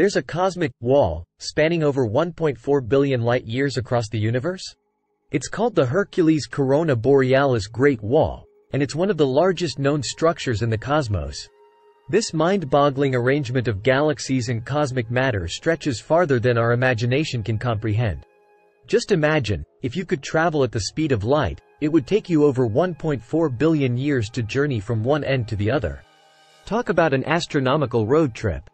There's a cosmic wall spanning over 1.4 billion light-years across the universe. It's called the Hercules Corona Borealis Great Wall, and it's one of the largest known structures in the cosmos. This mind-boggling arrangement of galaxies and cosmic matter stretches farther than our imagination can comprehend. Just imagine, if you could travel at the speed of light, it would take you over 1.4 billion years to journey from one end to the other. Talk about an astronomical road trip.